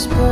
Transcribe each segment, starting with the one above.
Christ was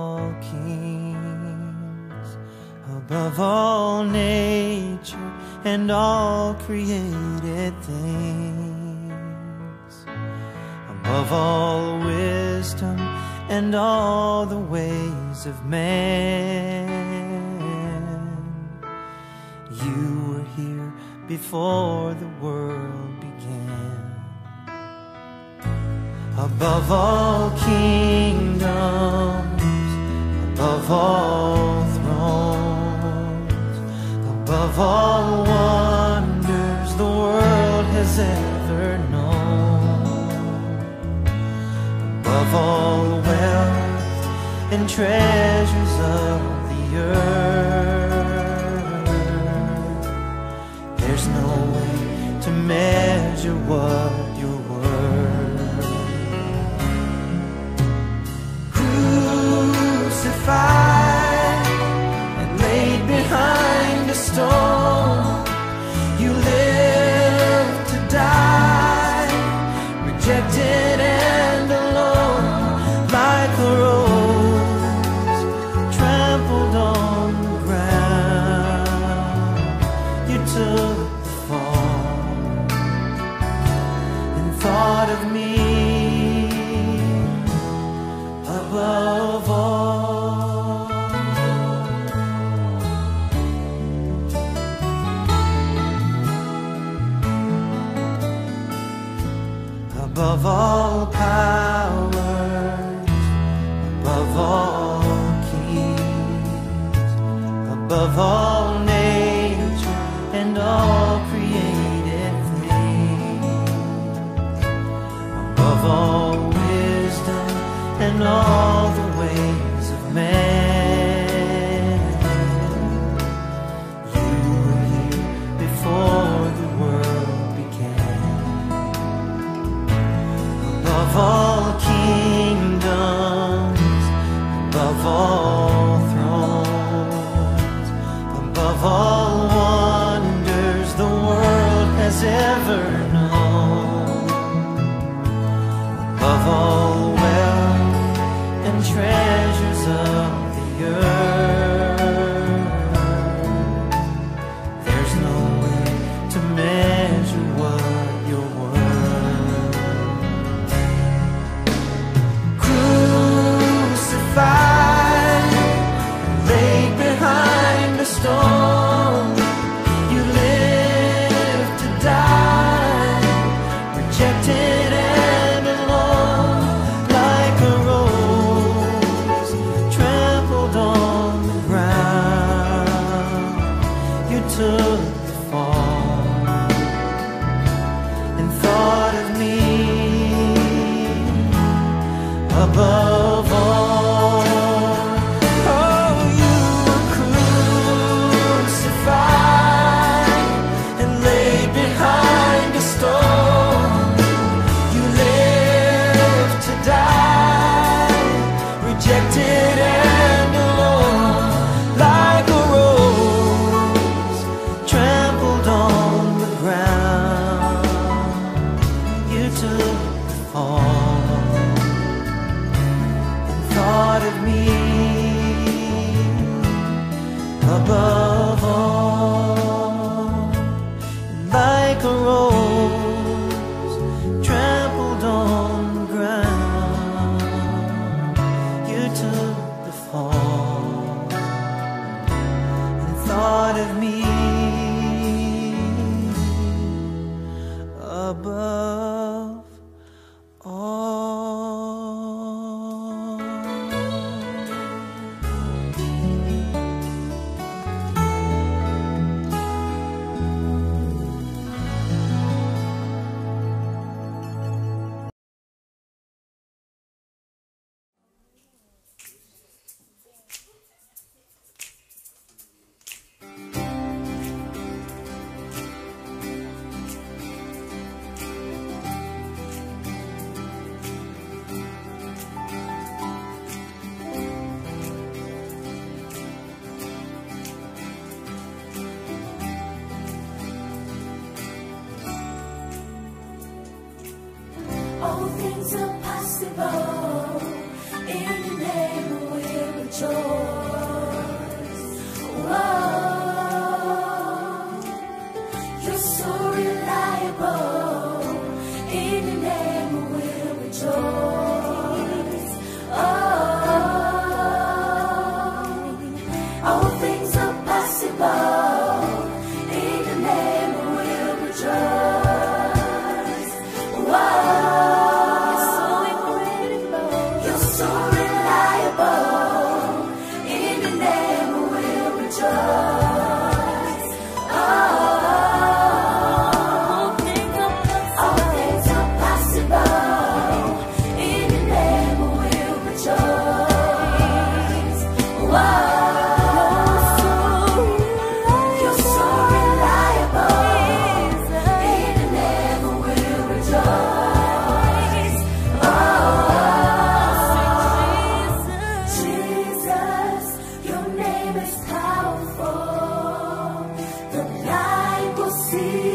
all kings, above all nature and all created things, above all wisdom and all the ways of man. You were here before the world began. Above all kingdoms above all thrones, above all wonders the world has ever known, above all wealth and treasures of the earth. There's no way to measure what and laid behind a storm. Oh. See,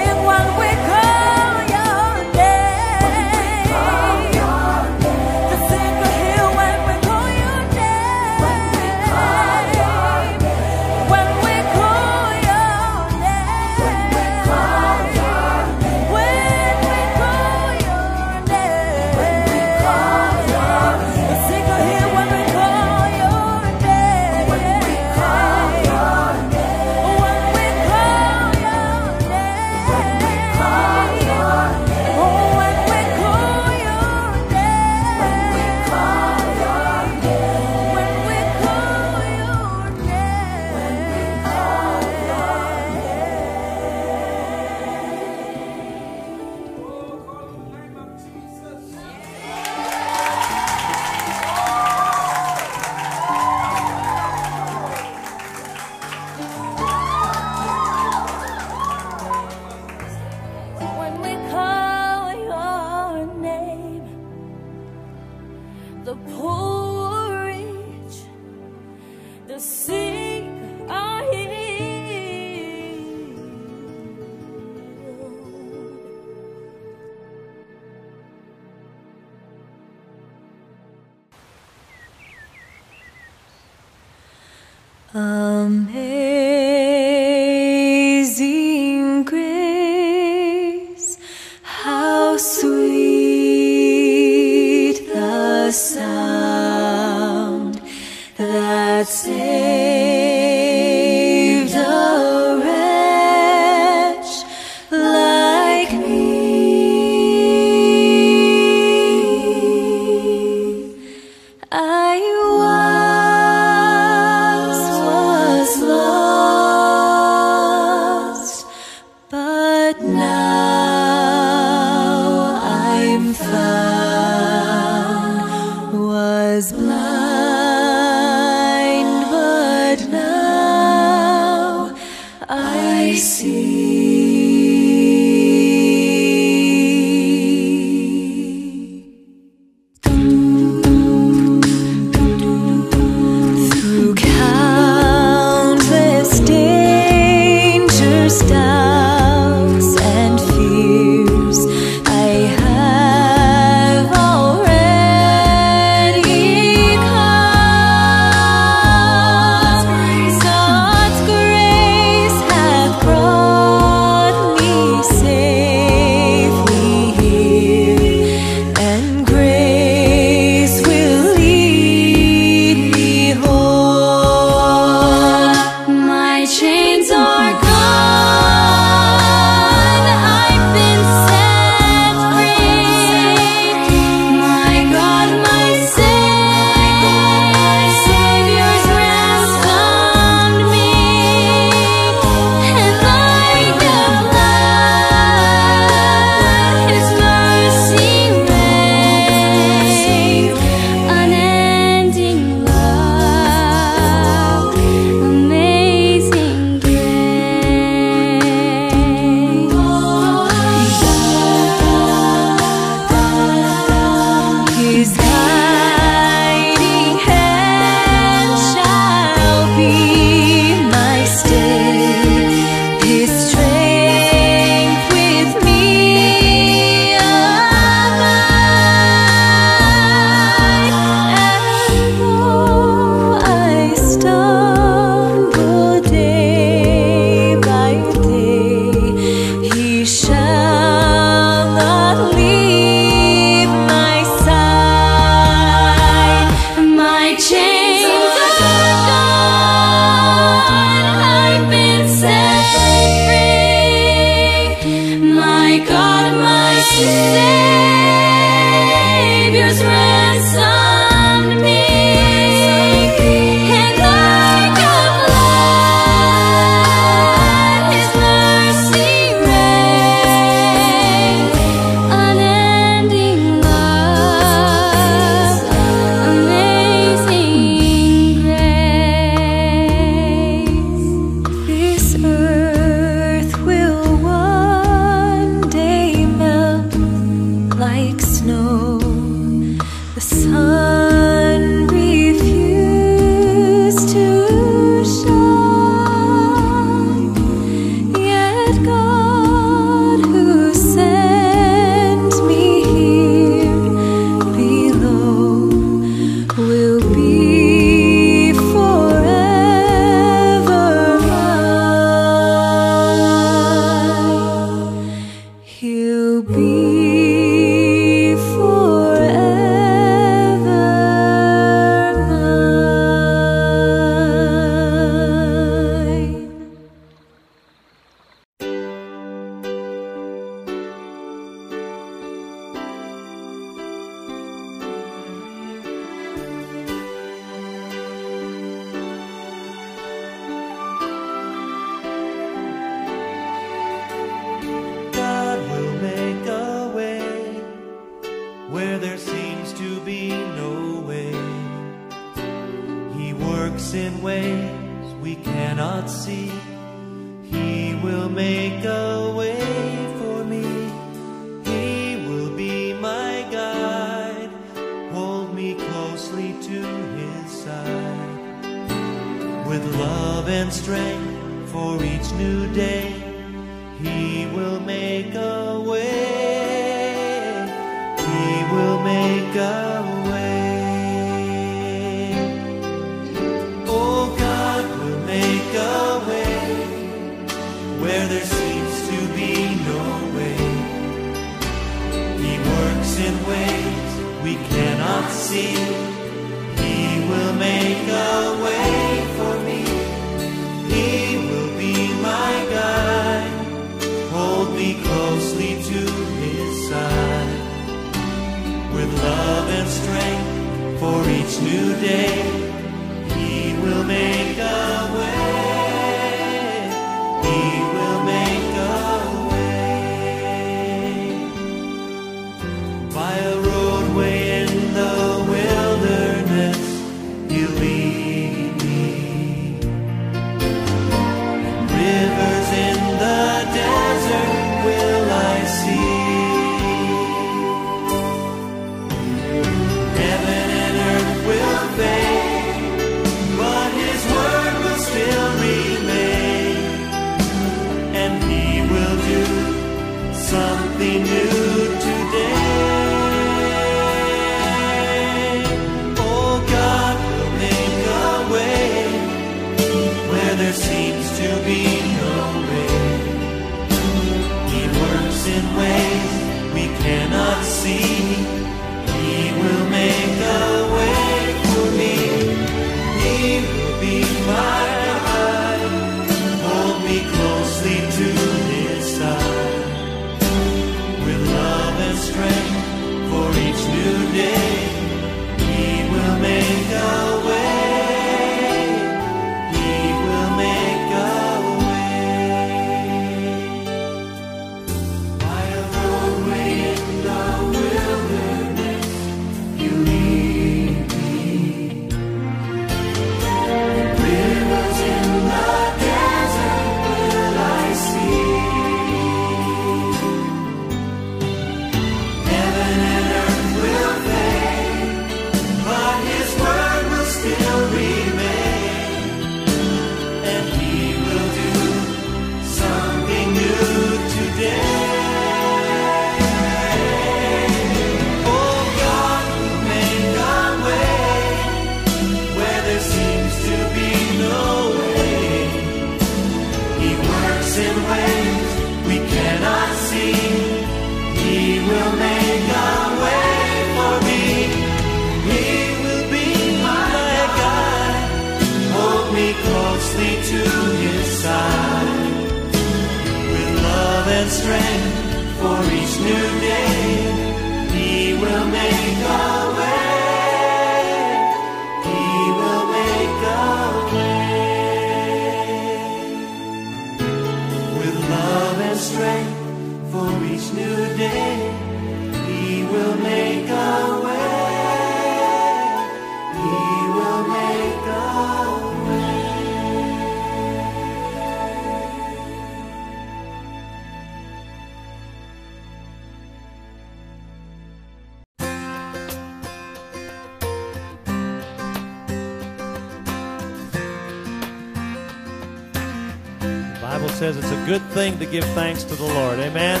thing to give thanks to the Lord. Amen.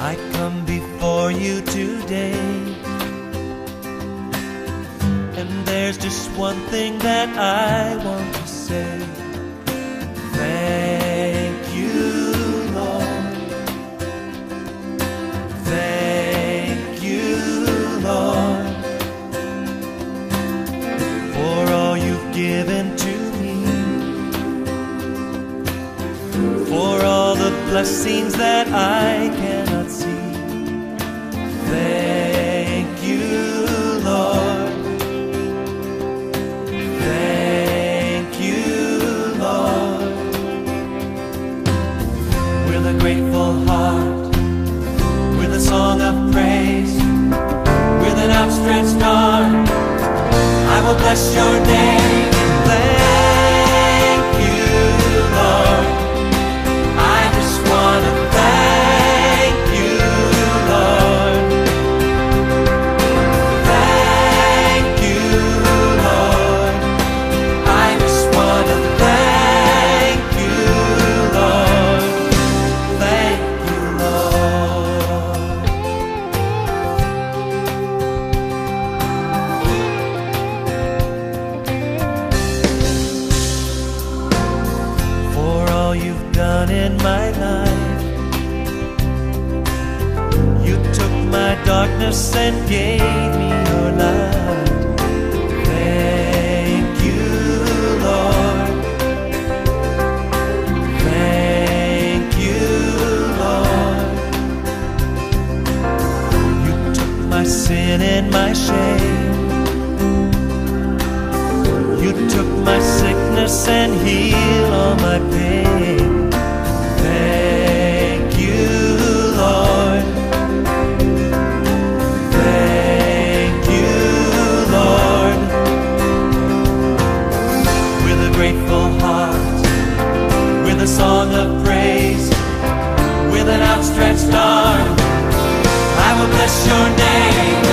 I come before you today, and there's just one thing that I want to say. scenes that I cannot see. Thank you, Lord. Thank you, Lord. With a grateful heart, with a song of praise, with an outstretched arm, I will bless your name. in my life. You took my darkness and gave me your light. Thank you, Lord. Thank you, Lord. You took my sin and my shame. You took my sickness and healed all my pain. stretched arm. I will bless your name.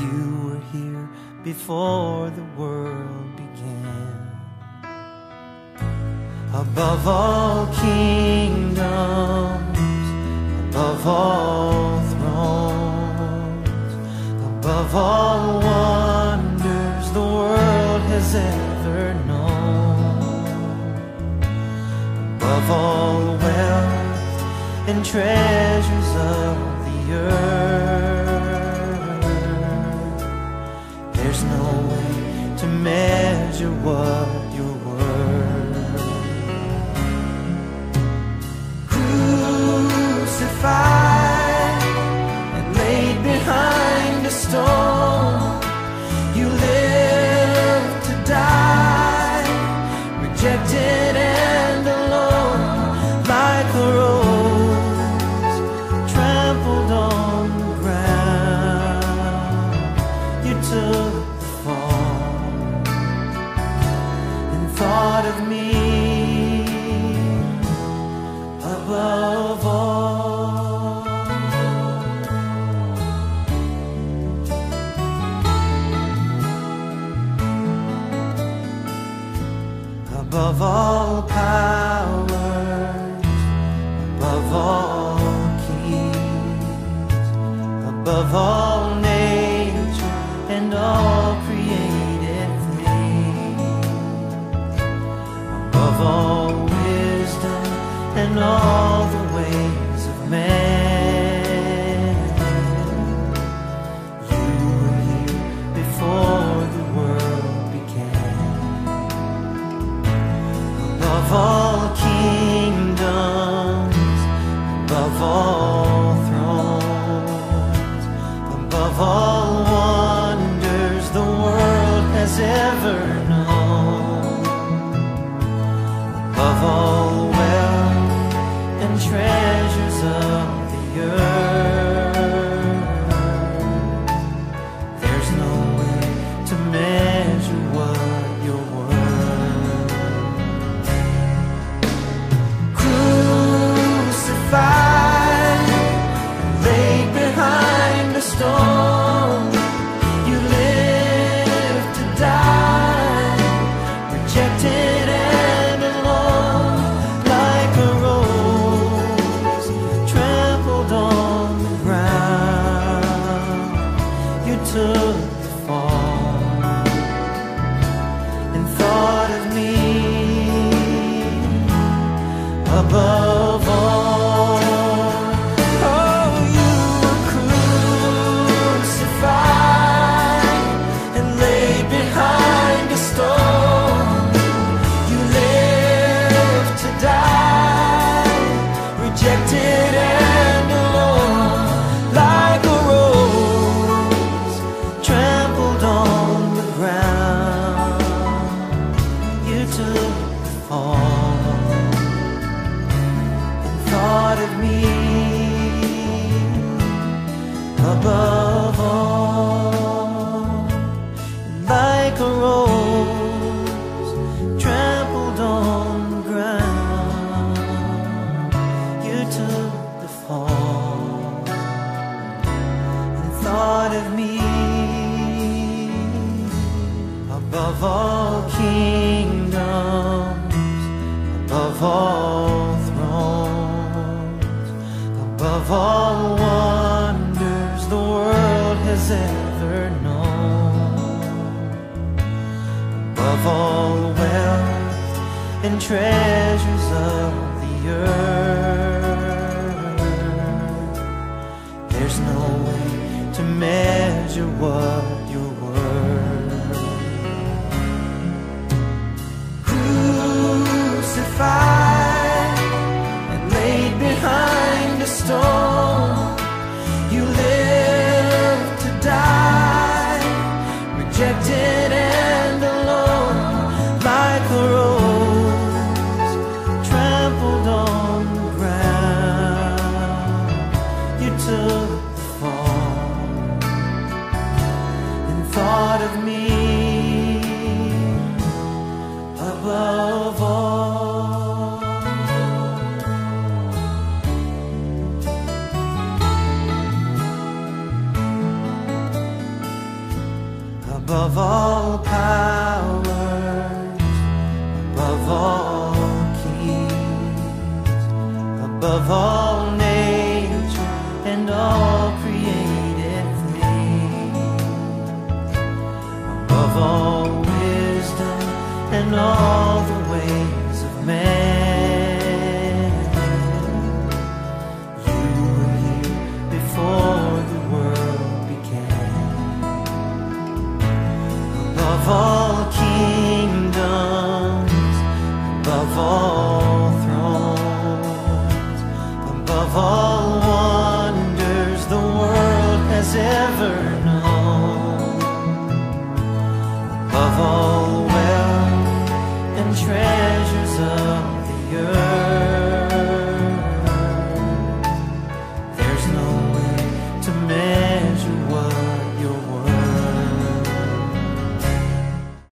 You were here before the world began. Above all kingdoms, above all thrones, above all wonders the world has ever known, above all wealth and treasures of the earth. measure what you're worth. Crucified and laid behind a stone. In all the ways of man.